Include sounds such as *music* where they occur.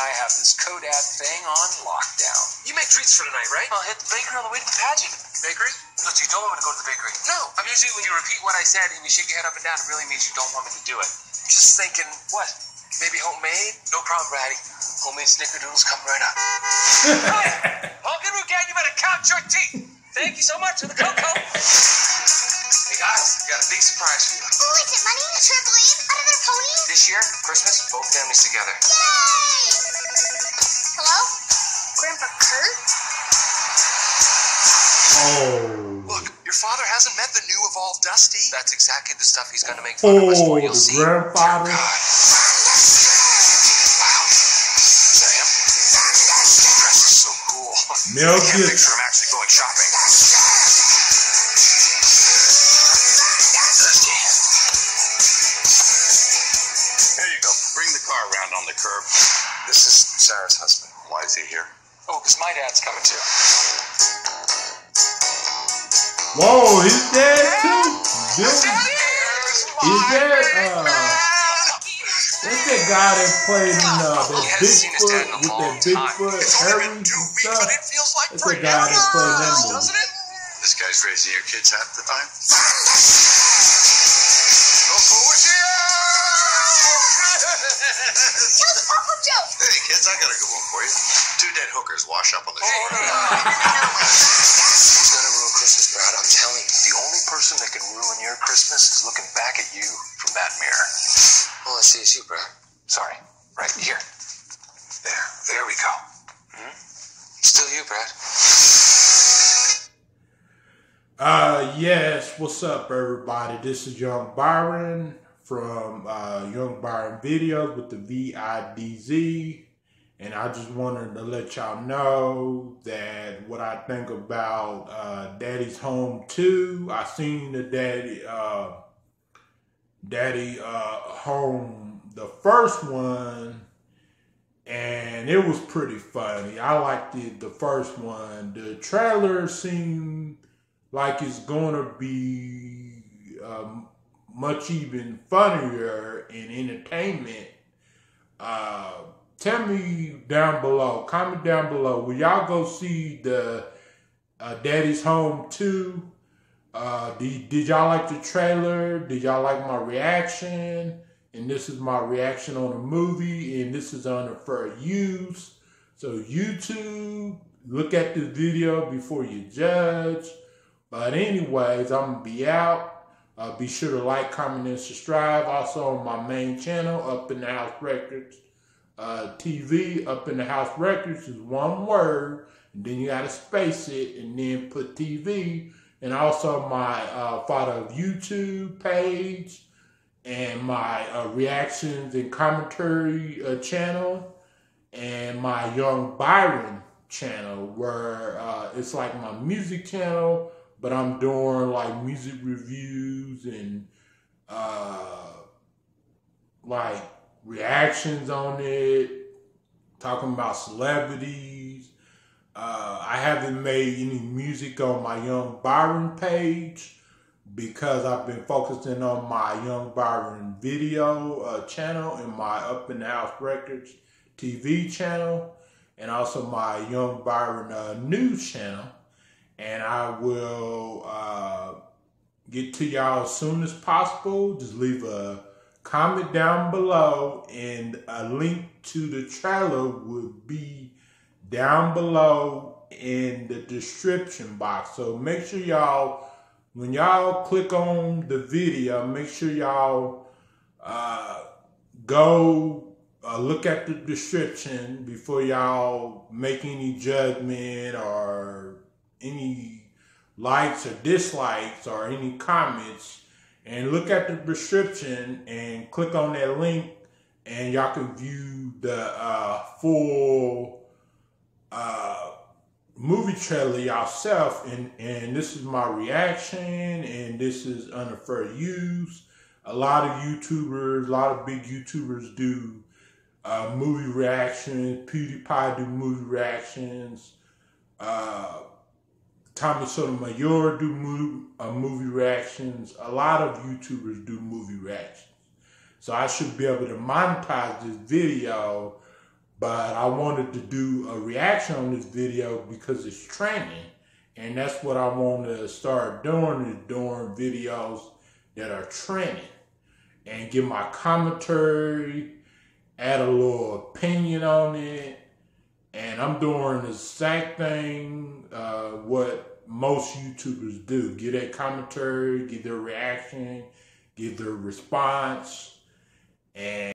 on lockdown. You make treats for tonight, right? I'll hit the bakery on the way to the pageant. Bakery? Look, you don't want me to go to the bakery. No. I'm usually when you repeat what I said and you shake your head up and down, it really means you don't want me to do it. I'm Just thinking, What? maybe homemade? No problem, Ratty. Homemade snickerdoodles come right up. *laughs* Pumpkin Rougan, you better count your teeth. Thank you so much for the cocoa. hey guys, we got a big surprise for you. Oh, is it money? A trampoline? Another pony? This year, Christmas, both families together. Yay! Hello? Grandpa Kurt? Oh. Look, your father hasn't met the new evolved Dusty. That's exactly the stuff he's gonna make fun of us Oh, for. You'll oh, see. grandfather. Dear God. Wow. Is that him? He dresses so cool. Mel I can't Gibson. picture him actually going shopping. Here you go. Bring the car around on the curb. This is Sarah's husband. Why is he here? Oh, because my dad's coming too. Whoa, he's dead too. Bill, he's dead. Uh, what's that guy that played in uh, that He hasn't seen his dad in a Bigfoot with that time. Bigfoot It's only Harry and stuff? but it feels like That's the guy that forever, played that movie. doesn't it? This guy's raising your kids half the time? Tell the awful joke! Hey, kids, I got a good one for you. Two dead hookers wash up on the Oh, shore. no, no, no. It's gonna ruin Christmas, Brad. I'm telling you. The only person that can ruin your Christmas is looking back at you from that mirror. All I see is you, Brad. Sorry. Right here. There. There we go. Hmm? Still you, Brad. Uh, yes. What's up, everybody? This is Young Byron from uh, Young Byron Videos with the V I D Z, and I just wanted to let y'all know that what I think about uh, Daddy's Home Two. I seen the Daddy uh, Daddy uh, Home, the first one, and it was pretty funny. I liked it, the first one. The trailer seemed like it's to be um, much even funnier in entertainment. Uh, tell me down below, comment down below, will y'all go see the uh, Daddy's Home 2? Uh, did, did y'all like the trailer? Did y'all like my reaction? And this is my reaction on the movie, and this is under fair use. So YouTube, look at this video before you judge. But anyways, I'm gonna be out. Uh, be sure to like, comment, and subscribe. Also on my main channel, Up in the House Records uh, TV. Up in the House Records is one word, and then you gotta space it, and then put TV. And also my uh, Father of YouTube page, and my uh, reactions and commentary uh, channel, and my Young Byron channel, where uh, it's like my music channel but I'm doing like music reviews and uh, like reactions on it, talking about celebrities. Uh, I haven't made any music on my Young Byron page because I've been focusing on my Young Byron video uh, channel and my Up in the House Records TV channel, and also my Young Byron uh, news channel and I will uh, get to y'all as soon as possible. Just leave a comment down below, and a link to the trailer will be down below in the description box. So make sure y'all, when y'all click on the video, make sure y'all uh, go uh, look at the description before y'all make any judgment or any likes or dislikes or any comments and look at the description and click on that link and y'all can view the uh, full uh, movie trailer yourself. And, and this is my reaction and this is under fair use. A lot of youtubers a lot of big youtubers do uh, movie reactions pewdiepie do movie reactions uh, Tommy Sotomayor do movie, uh, movie reactions. A lot of YouTubers do movie reactions. So I should be able to monetize this video But I wanted to do a reaction on this video because it's training. And that's what I want to start doing is doing videos that are training and give my commentary, add a little opinion on it. And I'm doing the exact thing uh, what most YouTubers do. Give their commentary, give their reaction, give their response, and